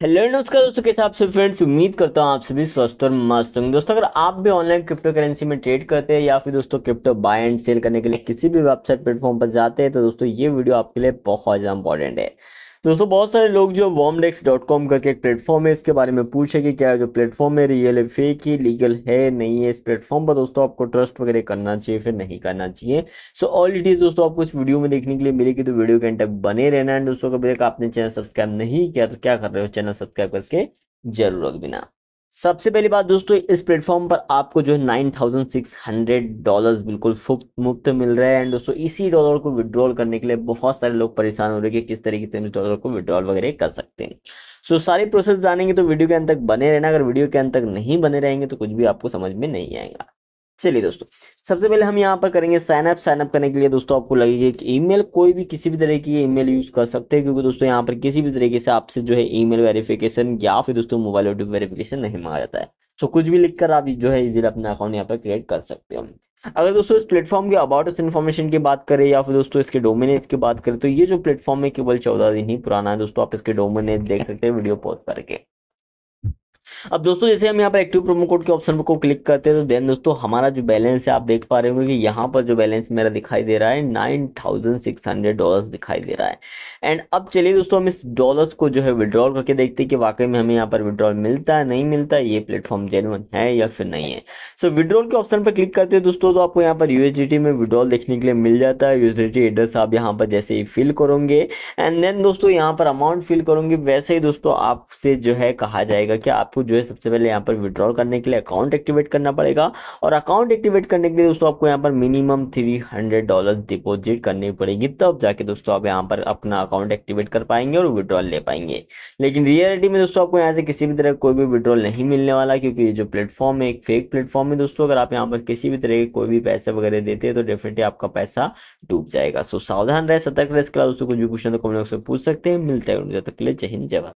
Hello नमस्कार दोस्तों, कैसे आप सभी फ्रेंड्स उम्मीद करता हूँ आप सभी स्वस्थ और मस्त होंगे। दोस्तों, अगर आप भी ऑनलाइन क्रिप्टो करेंसी में ट्रेड करते हैं या फिर दोस्तों क्रिप्टो बाय एंड सेल करने के लिए किसी भी वेबसाइट प्लेटफॉर्म पर जाते हैं तो दोस्तों, ये वीडियो आपके लिए बहुत ज़्यादा इंपॉर्टेंट है। दोस्तों, बहुत सारे लोग जो वॉमडेक्स डॉट कॉम करके एक प्लेटफॉर्म है, इसके बारे में पूछे कि क्या जो प्लेटफॉर्म है रियल है फेक ही लीगल है, नहीं है इस प्लेटफॉर्म पर, दोस्तों, आपको ट्रस्ट वगैरह करना चाहिए, फिर नहीं करना चाहिए। सो ऑल डिटेल्स दोस्तों, आपको इस वीडियो में देखने के लिए मिलेगी तो वीडियो के एंड बने रहना। एंड दोस्तों कभी आपने चैनल सब्सक्राइब नहीं किया तो क्या कर रहे हो? चैनल सब्सक्राइब करके ज़रूर देना। सबसे पहली बात दोस्तों इस प्लेटफॉर्म पर आपको जो है nine thousand six hundred dollar बिल्कुल मुफ़्त मिल रहा है। एंड दोस्तों इसी डॉलर को विड्रॉल करने के लिए बहुत सारे लोग परेशान हो रहे हैं कि किस तरीके से डॉलर को विड्रॉल वगैरह कर सकते हैं। सो so, सारी प्रोसेस जानेंगे तो वीडियो के अंत तक बने रहना। अगर वीडियो के अंत तक नहीं बने रहेंगे तो कुछ भी आपको समझ में नहीं आएगा। चलिए दोस्तों, सबसे पहले हम यहाँ पर करेंगे साइनअप साइनअप करने के लिए दोस्तों आपको लगेगा कि ईमेल कोई भी किसी भी तरह की ईमेल यूज़ कर सकते हैं, क्योंकि दोस्तों यहाँ पर किसी भी तरीके से आपसे जो है ईमेल वेरिफिकेशन या फिर दोस्तों मोबाइल ओटीपी वेरिफिकेशन नहीं मांगा जाता है। सो कुछ भी लिखकर आप जो है इजीली अपना अकाउंट यहाँ पर क्रिएट कर सकते हो। अगर दोस्तों इस प्लेटफॉर्म के अबाउट इस इन्फॉर्मेशन की बात करें या फिर दोस्तों इसके डोमिनेज की बात करें तो ये जो प्लेटफॉर्म है केवल चौदह दिन ही पुराना है। दोस्तों आप इसके डोमिनेज देख सकते हैं वीडियो पॉज करके। अब दोस्तों, जैसे हम यहाँ पर एक्टिव प्रोमो कोड के ऑप्शन को क्लिक करते हैं तो देन दोस्तों, हमारा जो बैलेंस है, आप देख पा रहे होंगे कि यहाँ पर जो बैलेंस मेरा दिखाई दे रहा है nine thousand six hundred dollars दिखाई दे रहा है। एंड अब चलिए दोस्तों, हम इस डॉलर्स को जो है विड्रॉल करके देखते हैं कि वाकई में हमें यहाँ पर विड्रॉल मिलता है, नहीं मिलता है ये प्लेटफॉर्म जेनवन है या फिर नहीं है। सो विड्रॉल के ऑप्शन पर क्लिक करते हैं दोस्तों तो आपको यहाँ पर यूएसडीटी में विड्रॉल देखने के लिए मिल जाता है। यूएसडीटी एड्रेस आप यहाँ पर जैसे ही फिल करोगे एंड देन दोस्तों, यहाँ पर अमाउंट फिल करोगे, वैसे ही दोस्तों, आपसे जो है कहा जाएगा कि आपको जो है सबसे पहले यहाँ पर विड्रॉल करने के लिए अकाउंट एक्टिवेट करना पड़ेगा। और अकाउंट एक्टिवेट करने के लिए दोस्तों आपको यहाँ पर minimum three hundred dollar deposit करनी पड़ेगी। तब जाके दोस्तों आप यहाँ पर अपना अकाउंट एक्टिवेट कर पाएँगे और विड्रॉल ले पाएँगे। लेकिन रियलिटी में दोस्तों आपको यहाँ से किसी भी तरह कोई भी विड्रॉल नहीं मिलने वाला क्योंकि ये जो प्लेटफॉर्म है, एक फेक प्लेटफॉर्म है दोस्तों। अगर आप यहाँ पर किसी भी तरह के कोई भी पैसे वगैरह देते हैं तो डेफिनेटली आपका पैसा डूब जाएगा। सो सावधान रहे, सतर्क रहे। इसके बाद दोस्तों कुछ भी क्वेश्चन तो कमेंट बॉक्स में पूछ सकते हैं। मिलते हैं जय हिंद, जय भारत।